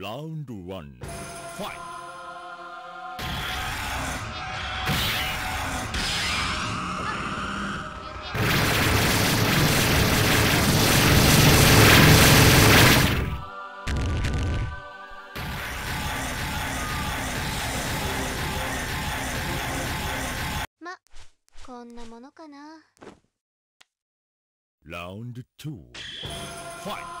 Round one. Fight. まこんなものかな Round two. Fight.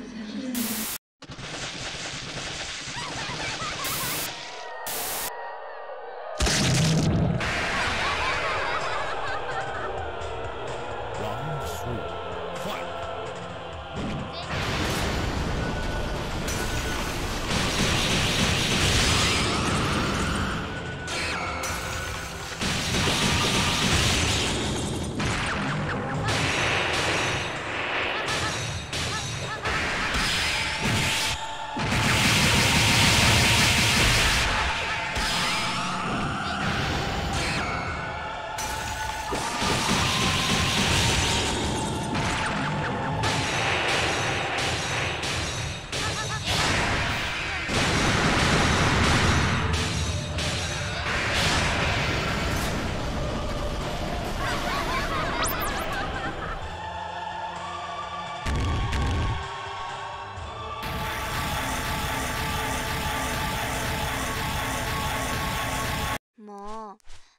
も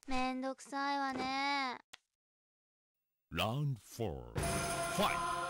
うめんどくさいわねラウンド4。ファイト。